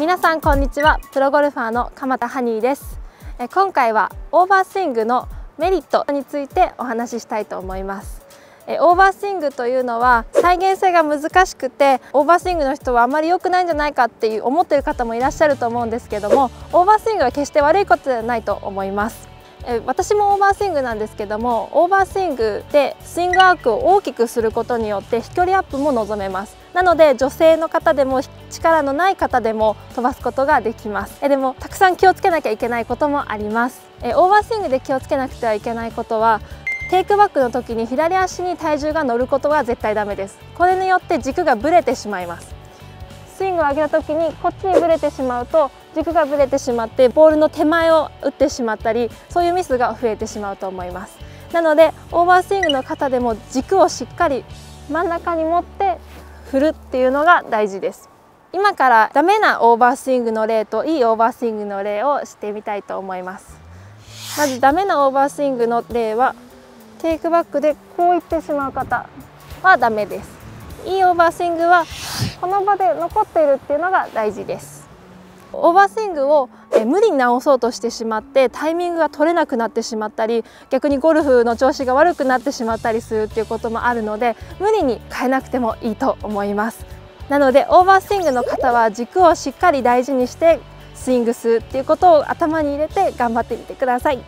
皆さんこんにちは。プロゴルファーの鎌田ハニーです。え今回はオーバースイングのメリットについてお話ししたいと思います。えオーバースイングというのは再現性が難しくてオーバースイングの人はあまり良くないんじゃないかっていう思ってる方もいらっしゃると思うんですけどもオーバースイングは決して悪いことではないと思います。私もオーバースイングなんですけどもオーバースイングでスイングアークを大きくすることによって飛距離アップも望めます。なので女性の方でも力のない方でも飛ばすことができます。えでもたくさん気をつけなきゃいけないこともあります。えオーバースイングで気をつけなくてはいけないことはテイクバックの時に左足に体重が乗ることは絶対ダメです。これによって軸がぶれてしまいます。ングを上げた時にこっちにぶれてしまうと軸がぶれてしまってボールの手前を打ってしまったりそういうミスが増えてしまうと思います。なのでオーバースイングの方でも軸をしっかり真ん中に持って振るっていうのが大事です。今からダメなオーバースイングの例といいオーバースイングの例をしてみたいと思います。まずダメなオーバースイングの例はテイクバックでこういってしまう方はダメです。いいオーバースイングはこの場で残っているっていうのが大事です。オーバースイングを無理に直そうとしてしまってタイミングが取れなくなってしまったり逆にゴルフの調子が悪くなってしまったりするっていうこともあるので無理に変えなくてもいいと思います。なのでオーバースイングの方は軸をしっかり大事にしてスイングするっていうことを頭に入れて頑張ってみてください。